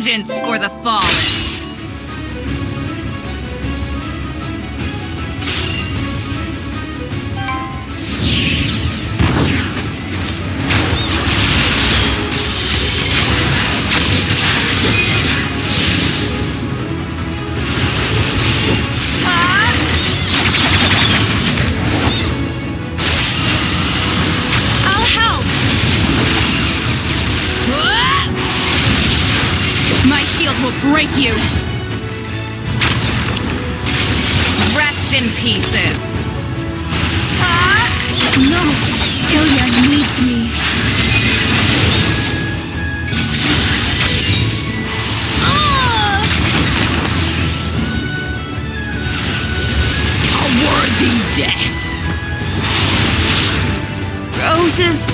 Vengeance for the fallen. Shield will break you. Rest in pieces. No! Ilya needs me. A worthy death. Rose's